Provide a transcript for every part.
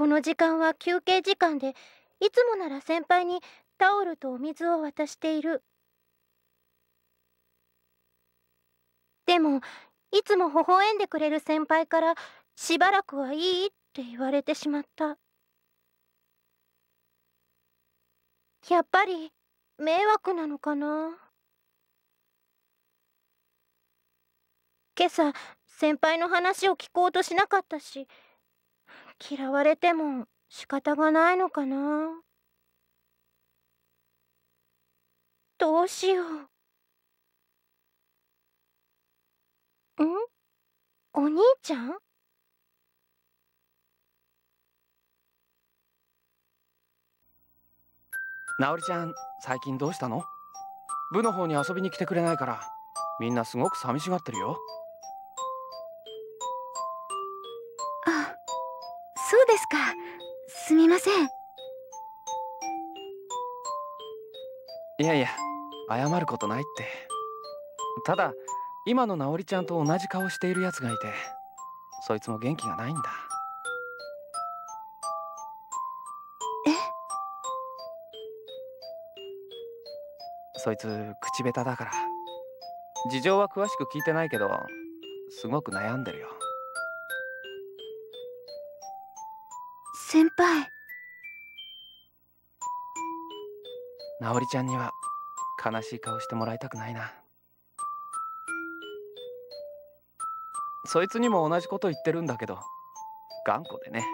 この時間は休憩時間でいつもなら先輩にタオルとお水を渡している。でもいつも微笑んでくれる先輩からしばらくはいいって言われてしまった。やっぱり迷惑なのかな？今朝先輩の話を聞こうとしなかったし嫌われても仕方がないのかな？どうしよう。ん？お兄ちゃん？なおりちゃん最近どうしたの？部の方に遊びに来てくれないからみんなすごく寂しがってるよ。せん。いやいや謝ることないって。ただ今のなおりちゃんと同じ顔しているやつがいてそいつも元気がないんだ。え？そいつ口下手だから。事情は詳しく聞いてないけどすごく悩んでるよ。先輩なおりちゃんには悲しい顔してもらいたくないな。そいつにも同じこと言ってるんだけど頑固でね。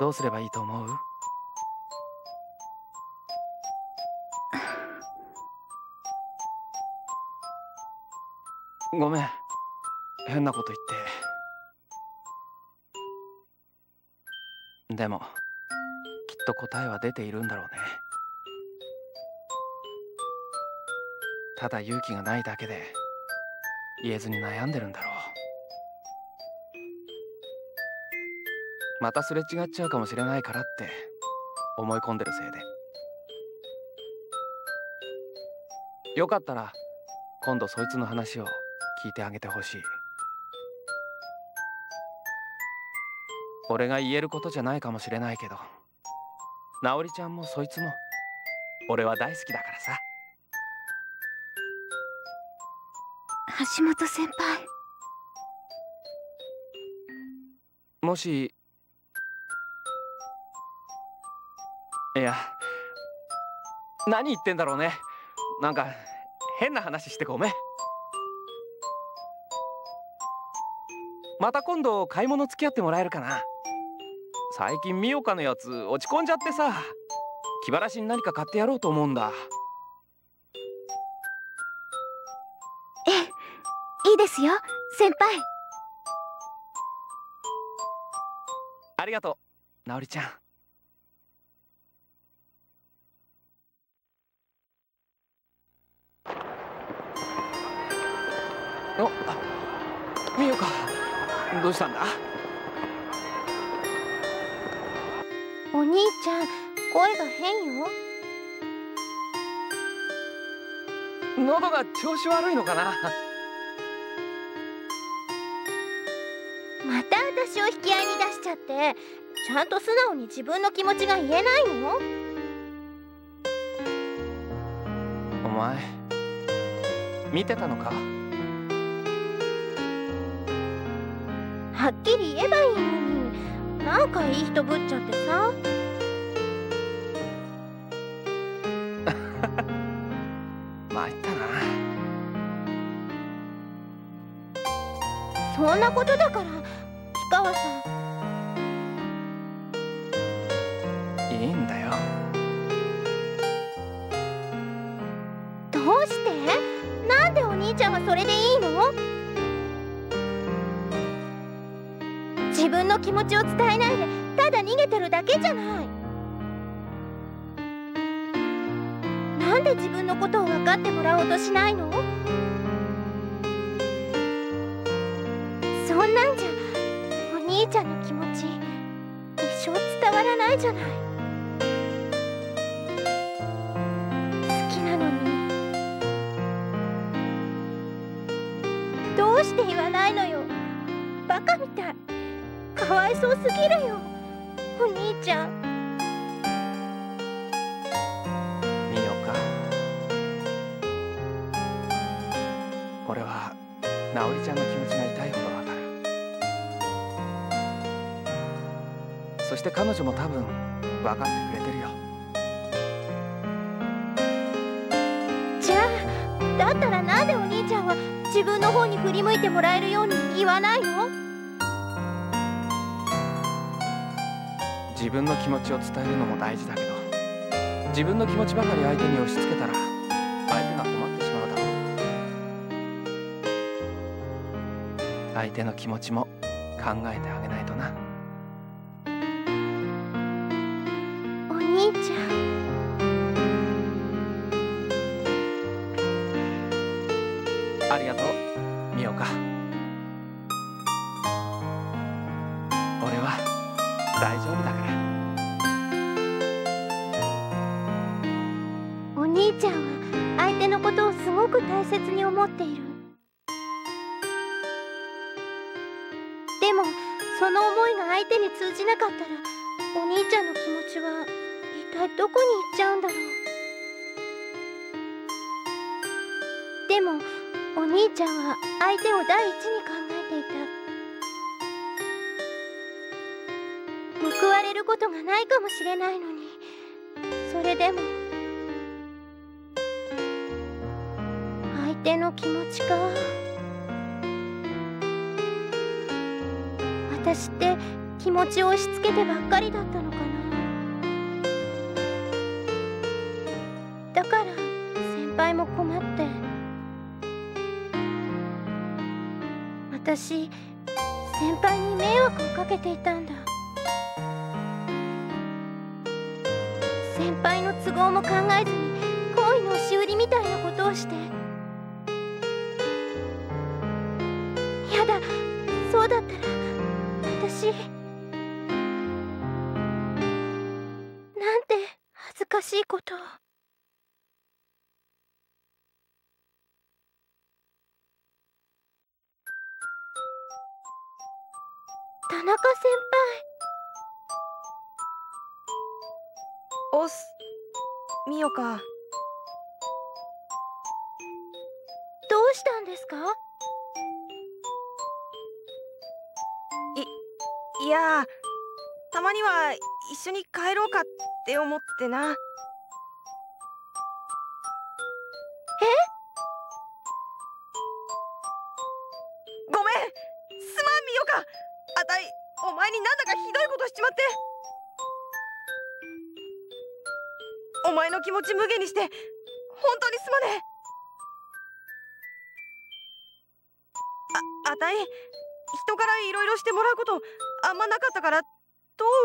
どうすればいいと思う？ごめん。変なこと言って。でもと答えは出ているんだろうね。ただ勇気がないだけで言えずに悩んでるんだろう。またすれ違っちゃうかもしれないからって思い込んでるせいで。よかったら今度そいつの話を聞いてあげてほしい。俺が言えることじゃないかもしれないけど。なおりちゃんもそいつも。俺は大好きだからさ。橋本先輩。もしいや何言ってんだろうね。なんか変な話してごめん。また今度買い物付き合ってもらえるかな最近美岡のやつ落ち込んじゃってさ。気晴らしに何か買ってやろうと思うんだ。ええいいですよ。先輩。ありがとうなおりちゃん。おあ美岡どうしたんだ？お兄ちゃん声が変よ。喉が調子悪いのかな？また私を引き合いに出しちゃってちゃんと素直に自分の気持ちが言えないの？お前見てたのか？はっきり言えばなんかいい人ぶっちゃってさ。参ったな。そんなことだから氷川さん。いいんだよ。どうして？なんでお兄ちゃんはそれでいいの？自分の気持ちを伝えないでただ逃げてるだけじゃない。なんで自分のことを分かってもらおうとしないの？そんなんじゃお兄ちゃんの気持ち一生伝わらないじゃない。かわいそうすぎるよ。お兄ちゃん。ミオか。俺はナオリちゃんの気持ちが痛いほどわかる。そして彼女も多分分かってくれてるよ。じゃあだったらなんでお兄ちゃんは自分の方に振り向いてもらえるように言わないの？自分の気持ちを伝えるのも大事だけど自分の気持ちばかり相手に押し付けたら相手が困ってしまうだろう。相手の気持ちも考えてあげないとな。お兄ちゃん。ありがとう丈夫だから。お兄ちゃんは相手のことをすごく大切に思っている。でもその思いが相手に通じなかったらお兄ちゃんの気持ちは一体どこに行っちゃうんだろう。でもお兄ちゃんは相手を第一に報われることがないかもしれないのに。それでも相手の気持ちか。私って気持ちを押し付けてばっかりだったのかな。だから先輩も困って。私先輩に迷惑をかけていたんだ。先輩の都合も考えずに好意の押し売りみたいなことをして。やだそうだったら私なんて恥ずかしいことを。田中先おっすミオか。どうしたんですか？いいやたまには一緒に帰ろうかって思ってな。え？ごめんすまんミオか。あたいお前になんだかひどいことしちまって。お前の気持ち無限にして本当にすまねえ。ああたい人からいろいろしてもらうことあんまなかったからど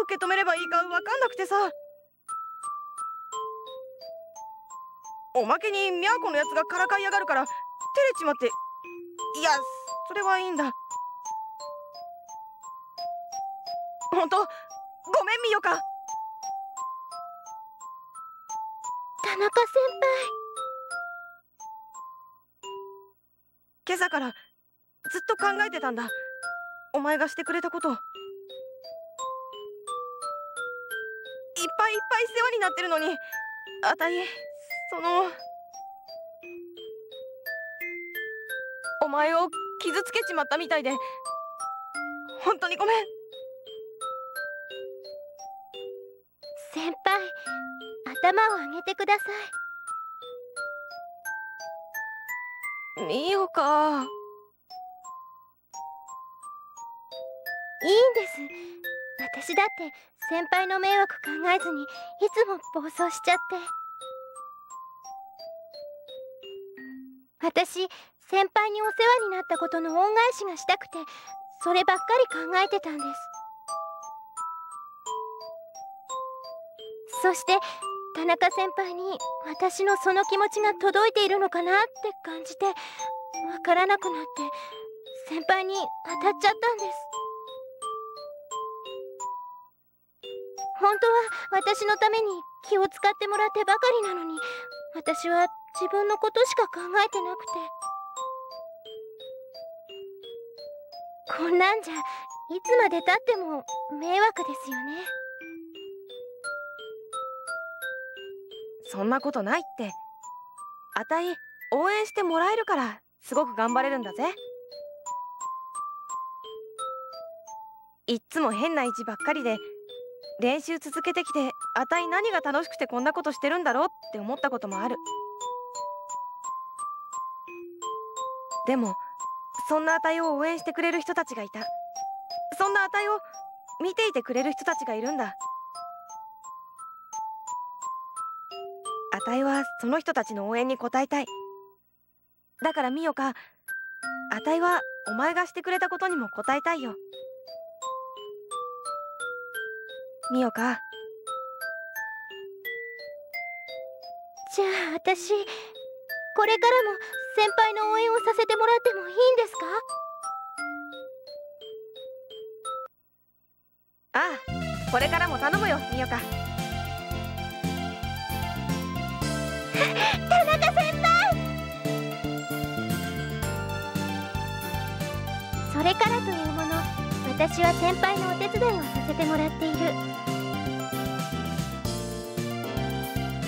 う受け止めればいいか分かんなくてさ。おまけにミャーコのやつがからかいやがるから照れちまって。いやそれはいいんだ。ほんとごめんミヨか田中先今朝からずっと考えてたんだ。お前がしてくれたこと。いっぱいいっぱい世話になってるのに。あたいそのお前を傷つけちまったみたいで。本当にごめん。輩先輩頭を上げてくださミオか。いいいんです。私だって先輩の迷惑考えずにいつも暴走しちゃって。私先輩にお世話になったことの恩返しがしたくてそればっかり考えてたんです。そして田中先輩に私のその気持ちが届いているのかなって感じてわからなくなって先輩に当たっちゃったんです。本当は私のために気を使ってもらってばかりなのに私は自分のことしか考えてなくて。こんなんじゃいつまでたっても迷惑ですよね。そんなことないって。あたい応援してもらえるからすごく頑張れるんだぜ。いっつも変な意地ばっかりで練習続けてきてあたい何が楽しくてこんなことしてるんだろうって思ったこともある。でもそんなあたいを応援してくれる人たちがいた。そんなあたいを見ていてくれる人たちがいるんだ。たいはその人たちの応援に応えたい。だからミオカあたいはお前がしてくれたことにも応えたいよ。ミオカじゃあ私これからも先輩の応援をさせてもらってもいいんですか？ああこれからも頼むよミオカ私は先輩のお手伝いをさせてもらっている。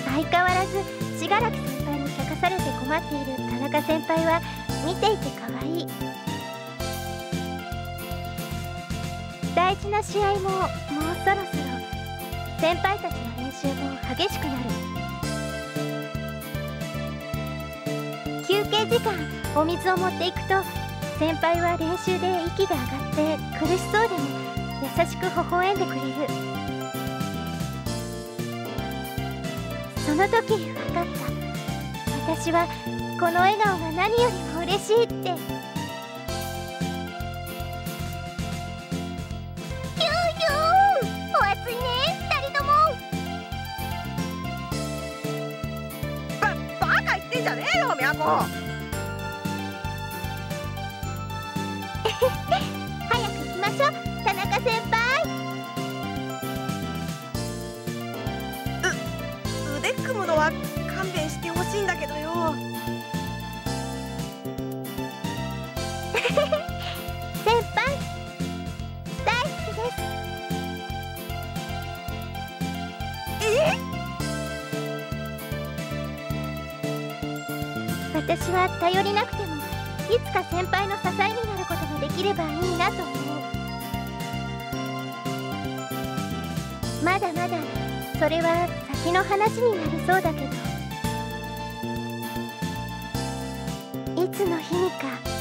相変わらず信楽先輩に茶化されて困っている田中先輩は見ていて可愛い。大事な試合ももうそろそろ先輩たちの練習も激しくなる。休憩時間お水を持っていくと先輩は練習で息が上がって苦しそうでも優しく微笑んでくれる。その時分かった。私はこの笑顔が何よりも嬉しいって。キューキュー。お熱いね二人とも。ババカ言ってんじゃねえよミャコ先輩大好きです私は頼りなくてもいつか先輩の支えになることができればいいなと思う。まだまだそれは先の話になりそうだけど。いつの日にか。